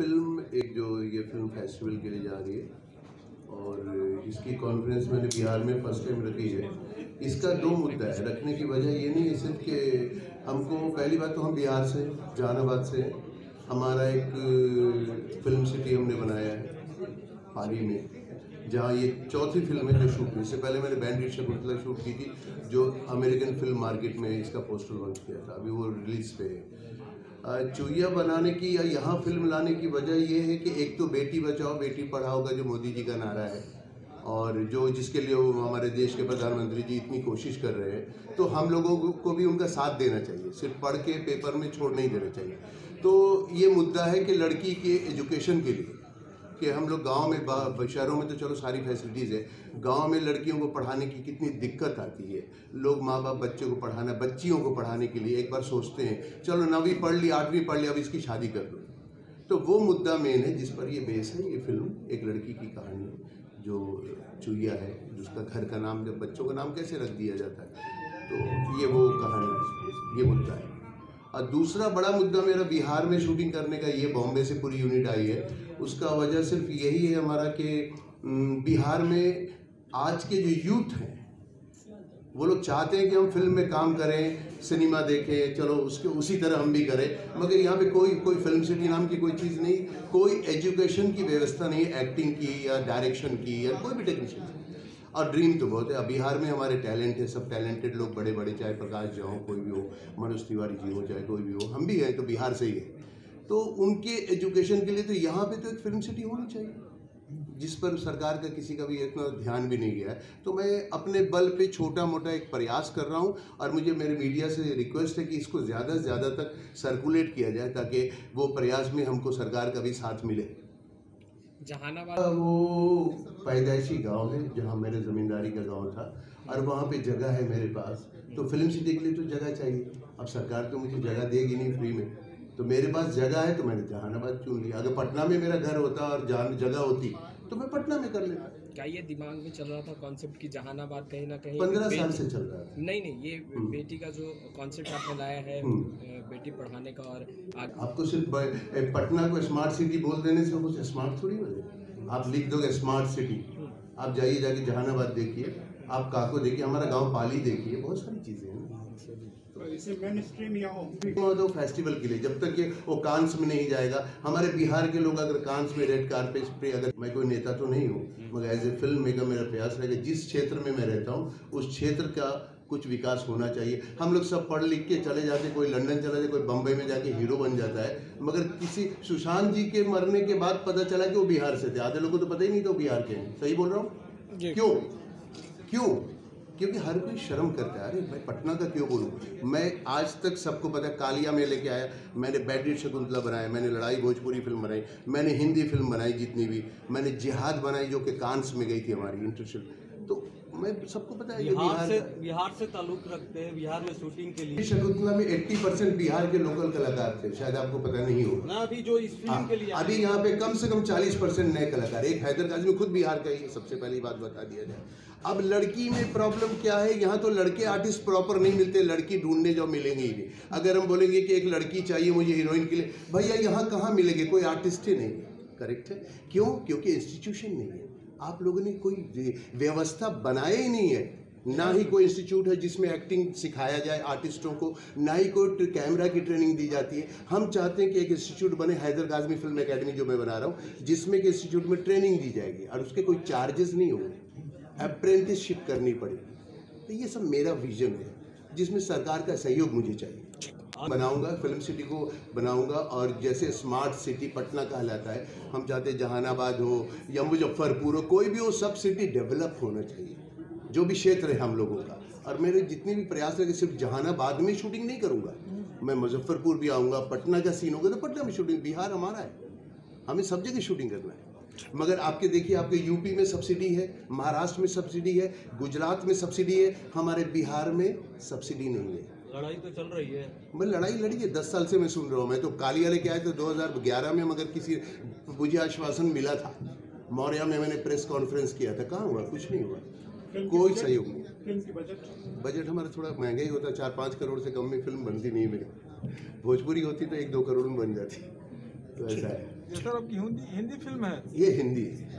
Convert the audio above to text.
Film, एक जो ये फ़िल्म फेस्टिवल के लिए जा रही है, और इसकी कॉन्फ्रेंस मैंने बिहार में फ़र्स्ट टाइम रखी है। इसका दो मुद्दा है, रखने की वजह ये नहीं है सिर्फ़ कि हमको, पहली बात तो हम बिहार से जहानाबाद से हमारा एक, फ़िल्म सिटी हमने बनाया है हाल ही में, जहाँ ये चौथी फ़िल्म है जो शूट हुई। इससे पहले मैंने बैंडेड शकुंतला शूट की थी, जो अमेरिकन फ़िल्म मार्केट में इसका पोस्टर लॉन्च किया था। अभी वो रिलीज़ पे है। चुईया बनाने की या यहाँ फ़िल्म लाने की वजह यह है कि एक तो बेटी बचाओ, बेटी पढ़ाओ का जो मोदी जी का नारा है। और जो जिसके लिए वो हमारे देश के प्रधानमंत्री जी इतनी कोशिश कर रहे हैं तो हम लोगों को भी उनका साथ देना चाहिए। सिर्फ़ पढ़ के पेपर में छोड़ नहीं देना चाहिए। तो ये मुद्दा है कि लड़की के एजुकेशन के लिए। कि हम लोग गाँव में शहरों में तो चलो सारी फैसिलिटीज़ है। गाँव में लड़कियों को पढ़ाने की कितनी दिक्कत आती है? लोग माँ बाप बच्चों को पढ़ाना, बच्चियों को पढ़ाने के लिए एक बार सोचते हैं, चलो नवीं पढ़ ली, आठवीं पढ़ ली, अब इसकी शादी कर दो। तो वो मुद्दा मेन है जिस पर ये बेस है, ये फ़िल्म एक लड़की की कहानी है, जो चुईया है, जिसका घर का नाम, जब बच्चों का नाम कैसे रख दिया जाता है? तो ये वो कहानी ये मुद्दा है। और दूसरा बड़ा मुद्दा मेरा, बिहार में शूटिंग करने का, ये बॉम्बे से पूरी यूनिट आई है। उसका वजह सिर्फ़ यही है हमारा कि बिहार में आज के जो यूथ हैं, वो लोग चाहते हैं कि हम फ़िल्म में काम करें, सिनेमा देखें, चलो उसके, उसी तरह हम भी करें। मगर यहाँ पे कोई कोई फ़िल्म सिटी नाम की कोई चीज़ नहीं, कोई एजुकेशन की व्यवस्था नहीं एक्टिंग की या डायरेक्शन की या कोई भी टेक्नीशियन और ड्रीम तो बहुत है। अब बिहार में हमारे टैलेंट है, सब टैलेंटेड लोग बड़े बड़े चाहे प्रकाश जी हो, कोई भी हो, मनोज तिवारी जी हो, चाहे कोई भी हो, हम भी हैं तो बिहार से ही है। तो उनके एजुकेशन के लिए तो यहाँ पे तो एक फ़िल्म सिटी होनी चाहिए। जिस पर सरकार का किसी का भी इतना ध्यान भी नहीं गया है। तो मैं अपने बल पे छोटा मोटा एक प्रयास कर रहा हूँ और मुझे मेरे मीडिया से रिक्वेस्ट है कि इसको ज़्यादा से ज़्यादा तक सर्कुलेट किया जाए ताकि वो प्रयास में हमको सरकार का भी साथ मिले। जहानाबाद वो पैदाइशी गाँव है जहाँ मेरे ज़मींदारी का गाँव था और वहाँ पे जगह है मेरे पास। तो फ़िल्म सिटी के लिए तो जगह चाहिए। अब सरकार तो मुझे जगह देगी नहीं फ्री में। तो मेरे पास जगह है तो मैंने जहानाबाद चुन लिया अगर पटना में मेरा घर होता और जान जगह होती तो मैं पटना में कर लेता। क्या ये दिमाग में चल रहा था कॉन्सेप्ट की जहानाबाद कहीं ना कहीं पंद्रह साल से चल रहा है। नहीं नहीं ये बेटी का जो कॉन्सेप्ट आपने लाया है हम्म। बेटी पढ़ाने का और आगे आपको सिर्फ़ पटना को स्मार्ट सिटी बोल देने से कुछ स्मार्ट थोड़ी हो जाए आप लिख दोगे स्मार्ट सिटी आप जाइए जाके जहानाबाद देखिए। आप काको देखिए हमारा गाँव पाली देखिए बहुत सारी चीज़ें हैं। इसे मेन स्ट्रीम या तो फेस्टिवल के लिए जब तक ये वो कांस में नहीं जाएगा हमारे बिहार के लोग अगर कांस में रेड कारपेट पे अगर मैं कोई नेता तो नहीं हूँ मगर एज ए फ़िल्म मेकर मेरा प्रयास रहेगा जिस क्षेत्र में मैं रहता हूँ उस क्षेत्र का कुछ विकास होना चाहिए। हम लोग सब पढ़ लिख के चले जाते कोई लंदन चला जाए कोई बम्बई में जाके हीरो बन जाता है मगर किसी सुशांत जी के मरने के बाद पता चला कि वो बिहार से थे। आधे लोगों को तो पता ही नहीं था वो बिहार के हैं। सही बोल रहा हूँ? क्यों? क्यों? क्योंकि हर कोई शर्म करता है, अरे, मैं पटना का क्यों बोलूँ? मैं आज तक सबको पता कालिया में लेके आया, मैंने बैटरी शकुंतला बनाया, मैंने लड़ाई भोजपुरी फ़िल्म बनाई, मैंने हिंदी फ़िल्म बनाई जितनी भी, मैंने जिहाद बनाई जो कि कांस में गई थी हमारी इंटरशिप। तो मैं सबको पता है बिहार से बिहार से ताल्लुक रखते हैं बिहार में शूटिंग के लिए। शकुंतला में 80 परसेंट बिहार के लोकल कलाकार थे शायद आपको पता नहीं हो ना अभी जो इस फ़िल्म के लिए हाँ, अभी यहाँ पे कम से कम 40 परसेंट नए कलाकार एक हैदर काजमी खुद बिहार का ही सबसे पहली बात बता दिया जाए। अब लड़की में प्रॉब्लम क्या है? यहाँ तो लड़के आर्टिस्ट प्रॉपर नहीं मिलते लड़की ढूँढने जो मिलेंगे ही नहीं। अगर हम बोलेंगे कि एक लड़की चाहिए मुझे हीरोइन के लिए भैया यहाँ कहाँ मिलेंगे? कोई आर्टिस्ट ही नहीं। करेक्ट है? क्यों? क्योंकि इंस्टीट्यूशन नहीं है। आप लोगों ने कोई व्यवस्था बनाया ही नहीं है। ना ही कोई इंस्टीट्यूट है जिसमें एक्टिंग सिखाया जाए आर्टिस्टों को, ना ही कोई कैमरा की ट्रेनिंग दी जाती है। हम चाहते हैं कि एक इंस्टीट्यूट बने हैदर गाजमी फ़िल्म एकेडमी जो मैं बना रहा हूँ, जिसमें कि इंस्टीट्यूट में ट्रेनिंग दी जाएगी और उसके कोई चार्जेस नहीं होंगे। अप्रेंटिसशिप करनी पड़ेगी। तो ये सब मेरा विजन है, जिसमें सरकार का सहयोग मुझे चाहिए। बनाऊँगा, फ़िल्म सिटी को बनाऊँगा और जैसे स्मार्ट सिटी पटना कहलाता है, हम चाहते जहानाबाद हो या मुजफ्फरपुर हो, कोई भी हो, सब सिटी डेवलप होना चाहिए, जो भी क्षेत्र है हम लोगों का। और मेरे जितने भी प्रयास कि सिर्फ़ जहानाबाद में शूटिंग नहीं करूँगा। मैं मुजफ्फरपुर भी आऊँगा, पटना का सीन होगा तो पटना में शूटिंग बिहार हमारा है। हमें सब जगह शूटिंग करना है। मगर आपके देखिए, आपके यूपी में सब्सिडी है, महाराष्ट्र में सब्सिडी है, गुजरात में सब्सिडी है, हमारे बिहार में सब्सिडी नहीं है। लड़ाई तो चल रही है। मैं लड़ाई लड़ी है दस साल से मैं सुन रहा हूँ। मैं तो आया था 2011 में मगर किसी मुझे आश्वासन मिला था। मौर्या में मैंने प्रेस कॉन्फ्रेंस किया था। कहाँ हुआ? कुछ नहीं हुआ। कोई सहयोग नहीं। बजट बजट हमारा थोड़ा महँगा ही होता। चार पाँच करोड़ से कम में फ़िल्म बनती नहीं है मेरी। भोजपुरी होती तो एक दो करोड़ में बन जाती। तो ऐसा है। ये सर आपकी हिंदी हिंदी फ़िल्म है? ये हिंदी है।